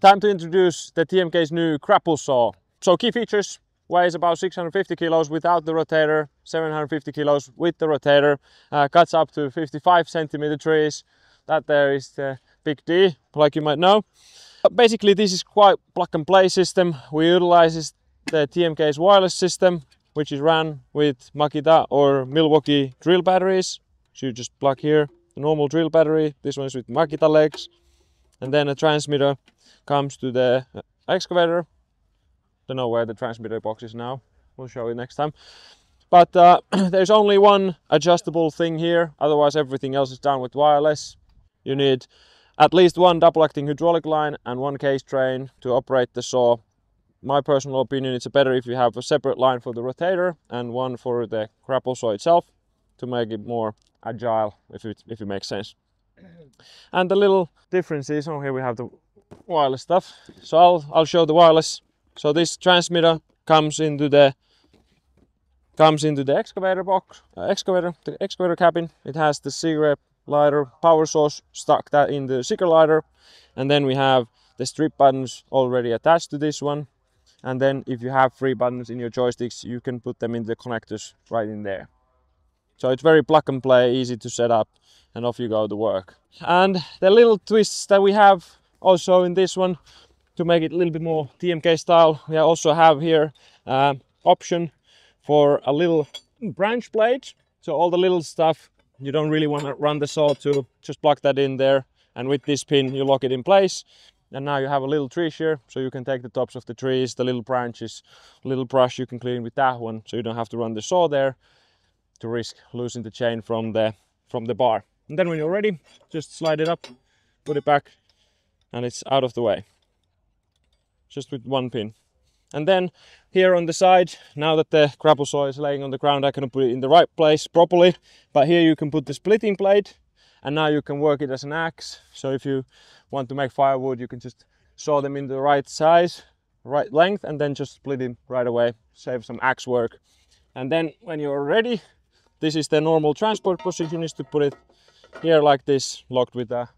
time to introduce the TMK's new grapple saw. So key features, weighs about 650 kilos without the rotator, 750 kilos with the rotator, uh, cuts up to 55 centimeter trees. That there is the big D, like you might know. But basically this is quite plug and play system. We utilize the TMK's wireless system, which is run with Makita or Milwaukee drill batteries. So you just plug here the normal drill battery. This one is with Makita legs. And then a transmitter comes to the excavator. Don't know where the transmitter box is now. We'll show you next time. But uh, there's only one adjustable thing here. Otherwise everything else is done with wireless. You need at least one double acting hydraulic line and one case drain to operate the saw. My personal opinion, it's better if you have a separate line for the rotator and one for the grapple saw itself to make it more agile, if it, if it makes sense. And the little differences, oh here we have the wireless stuff. So I'll, I'll show the wireless. So this transmitter comes into the comes into the excavator box, uh, excavator, the excavator cabin. It has the cigarette lighter power source stuck that in the cigarette lighter and then we have the strip buttons already attached to this one and then if you have three buttons in your joysticks you can put them in the connectors right in there so it's very plug and play easy to set up and off you go to work. And the little twists that we have also in this one to make it a little bit more TMK style we also have here uh, option for a little branch blade. So all the little stuff you don't really want to run the saw to just plug that in there and with this pin you lock it in place. And now you have a little tree shear so you can take the tops of the trees the little branches little brush you can clean with that one so you don't have to run the saw there to risk losing the chain from the from the bar and then when you're ready just slide it up put it back and it's out of the way just with one pin and then here on the side, now that the grapple saw is laying on the ground, I can put it in the right place properly. But here you can put the splitting blade and now you can work it as an axe. So if you want to make firewood, you can just saw them in the right size, right length, and then just split it right away, save some axe work. And then when you're ready, this is the normal transport position is to put it here like this, locked with a,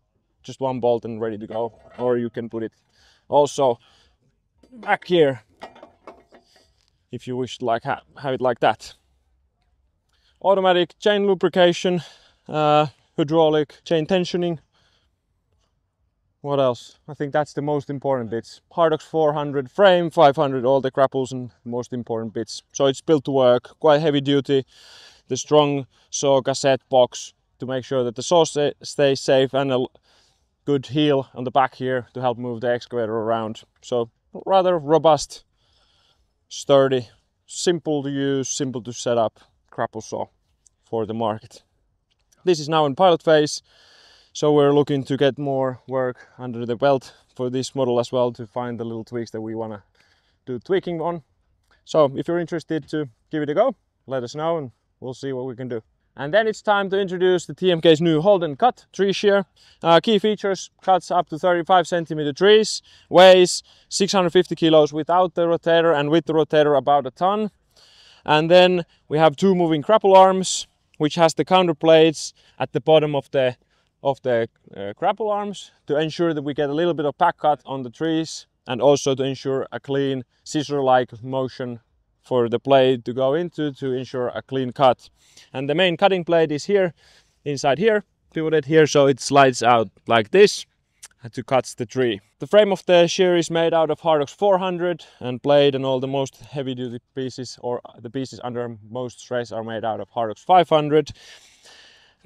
just one bolt and ready to go. Or you can put it also back here if you wish to like ha have it like that. Automatic chain lubrication, uh, hydraulic chain tensioning. What else? I think that's the most important bits. Hardox 400 frame, 500 all the grapples and most important bits. So it's built to work, quite heavy duty. The strong saw cassette box to make sure that the saw stays safe and a good heel on the back here to help move the excavator around. So rather robust sturdy, simple to use, simple to set up grapple saw for the market. This is now in pilot phase, so we're looking to get more work under the belt for this model as well to find the little tweaks that we want to do tweaking on. So if you're interested to give it a go, let us know and we'll see what we can do. And then it's time to introduce the TMK's new Hold & Cut tree shear. Uh, key features, cuts up to 35 centimeter trees, weighs 650 kilos without the rotator and with the rotator about a ton. And then we have two moving grapple arms, which has the counter plates at the bottom of the of the uh, arms to ensure that we get a little bit of pack cut on the trees and also to ensure a clean scissor-like motion for the blade to go into to ensure a clean cut. And the main cutting blade is here, inside here, pivoted here so it slides out like this to cut the tree. The frame of the shear is made out of Hardox 400 and blade and all the most heavy duty pieces or the pieces under most stress are made out of Hardox 500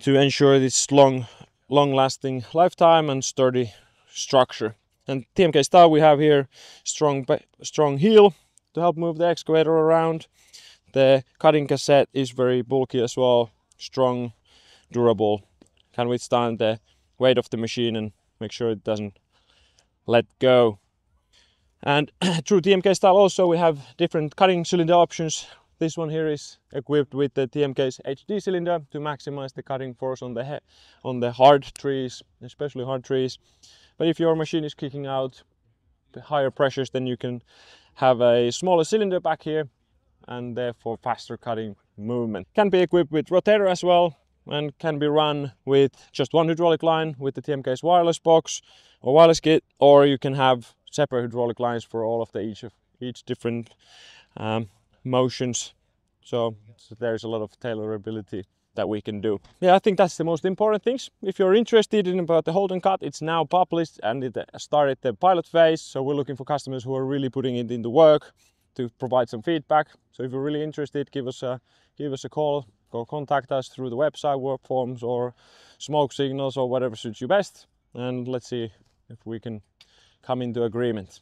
to ensure this long long lasting lifetime and sturdy structure. And TMK style we have here strong strong heel to help move the excavator around. The cutting cassette is very bulky as well, strong, durable, can withstand the weight of the machine and make sure it doesn't let go. And through TMK style also we have different cutting cylinder options. This one here is equipped with the TMK's HD cylinder to maximize the cutting force on the on the hard trees, especially hard trees. But if your machine is kicking out higher pressures, then you can have a smaller cylinder back here and therefore faster cutting movement. Can be equipped with rotator as well and can be run with just one hydraulic line with the TMK's wireless box or wireless kit or you can have separate hydraulic lines for all of the each of each different um, motions. So, so there's a lot of tailorability that we can do. Yeah, I think that's the most important things. If you're interested in about the Hold & Cut, it's now published and it started the pilot phase. So we're looking for customers who are really putting it into work to provide some feedback. So if you're really interested, give us a give us a call or contact us through the website, work forms, or smoke signals, or whatever suits you best. And let's see if we can come into agreement.